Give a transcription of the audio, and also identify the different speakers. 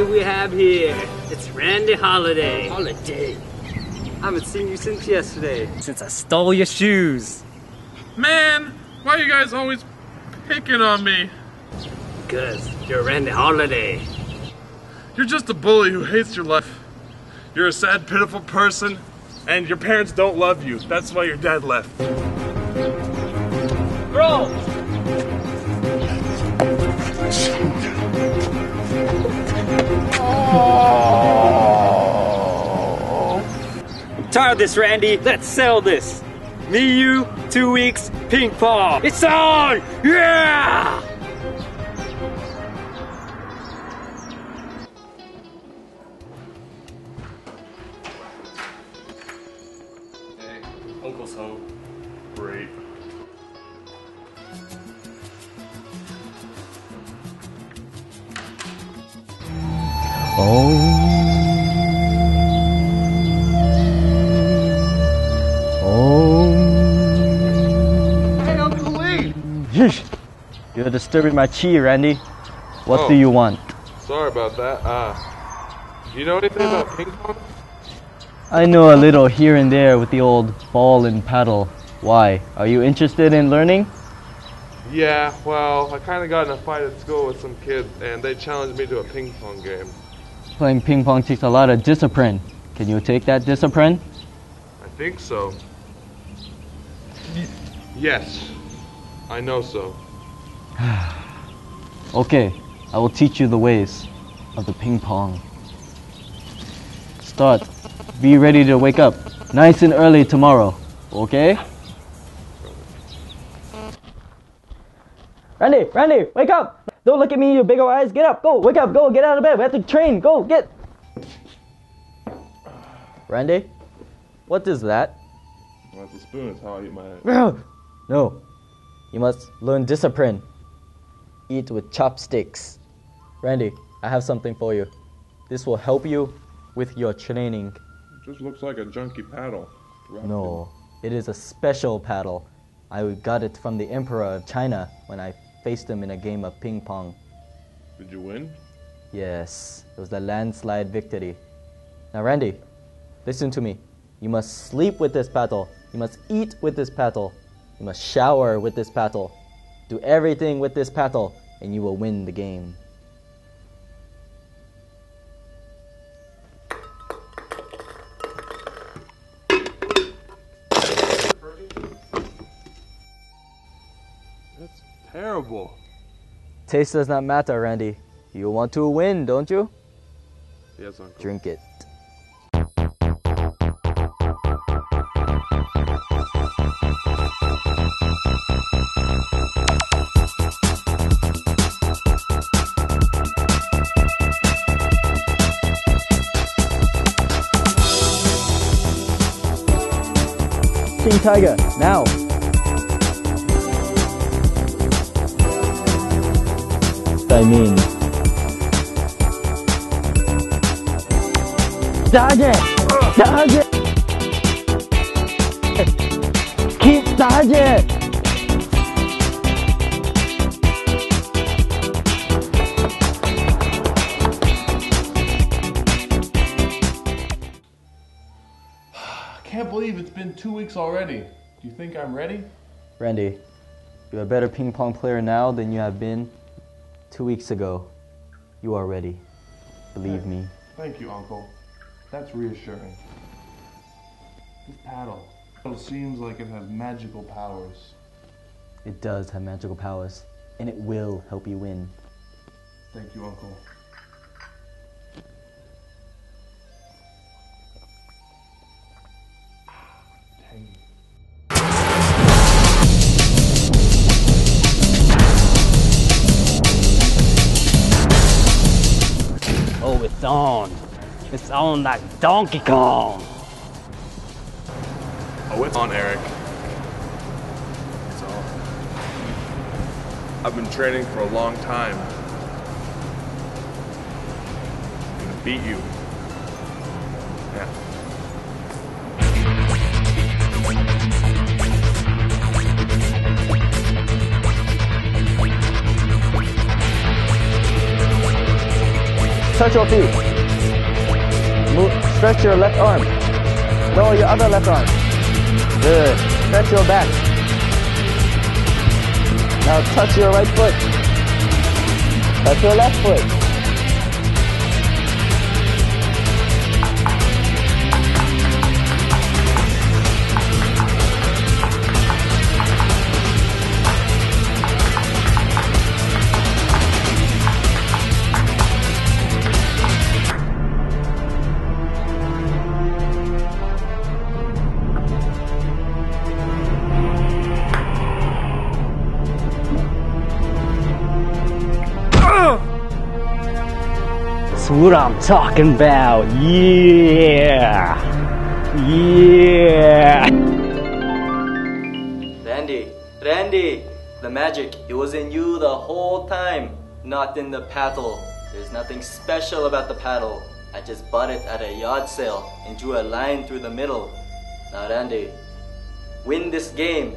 Speaker 1: Gab here. It's Randy Holiday.
Speaker 2: Holiday.
Speaker 1: I haven't seen you since yesterday. Since I stole your shoes.
Speaker 3: Man, why are you guys always picking on me?
Speaker 1: Because you're Randy Holiday.
Speaker 3: You're just a bully who hates your life. You're a sad, pitiful person, and your parents don't love you. That's why your dad left.
Speaker 1: Bro! I'm of this, Randy. Let's sell this. Me, you, two weeks, ping pong. It's on! Yeah! Hey, Uncle's home.
Speaker 3: Great.
Speaker 2: Hey,
Speaker 4: You're disturbing my chi, Randy. What do
Speaker 3: Oh.
Speaker 4: you want?
Speaker 3: Sorry about that. Uh, do you know anything about ping pong?
Speaker 4: I know a little here and there with the old ball and paddle. Why? Are you interested in learning?
Speaker 3: Yeah, well, I kind of got in a fight at school with some kids, and they challenged me to a ping pong game.
Speaker 4: Playing ping pong takes a lot of discipline. Can you take that discipline?
Speaker 3: I think so. yes, I know so.
Speaker 4: Okay, I will teach you the ways of the ping pong. Start. Be ready to wake up nice and early tomorrow. Okay? Randy, Randy, wake up! Don't look at me, you big old eyes. Get up, go, wake up, go, get out of bed. We have to train. Go, get. Randy, what is that?
Speaker 3: That's a spoon. It's how I eat my.
Speaker 4: No, you must learn discipline. Eat with chopsticks. Randy, I have something for you. This will help you with your training.
Speaker 3: It just looks like a junky paddle.
Speaker 4: No, it is a special paddle. I got it from the Emperor of China when I faced him in a game of ping pong.
Speaker 3: Did you win?
Speaker 4: Yes, it was a landslide victory. Now, Randy, listen to me. You must sleep with this paddle. You must eat with this paddle. You must shower with this paddle. Do everything with this paddle, and you will win the game.
Speaker 3: That's terrible.
Speaker 4: Taste does not matter, Randy. You want to win, don't you?
Speaker 3: Yes, Uncle.
Speaker 4: Drink it. King Tiger, now. I mean. Dodge! Dodge! Keep dodge
Speaker 3: believe it's been two weeks already. Do you think I'm ready?
Speaker 4: Randy, you're a better ping pong player now than you have been two weeks ago. You are ready. Believe me.
Speaker 3: Thank you, Uncle. That's reassuring. This paddle. It seems like it has magical powers.
Speaker 4: It does have magical powers, and it will help you win.
Speaker 3: Thank you, Uncle.
Speaker 1: On. It's on like Donkey Kong.
Speaker 3: Oh, it's on, Eric. It's on. I've been training for a long time. I'm gonna beat you.
Speaker 4: Touch your feet. Move, stretch your left arm. Lower your other left arm. Good. Stretch your back. Now touch your right foot. Touch your left foot.
Speaker 1: What I'm talking about. Yeah. Yeah.
Speaker 4: Randy, Randy, the magic, it was in you the whole time, not in the paddle. There's nothing special about the paddle. I just bought it at a yard sale and drew a line through the middle. Now, Randy, win this game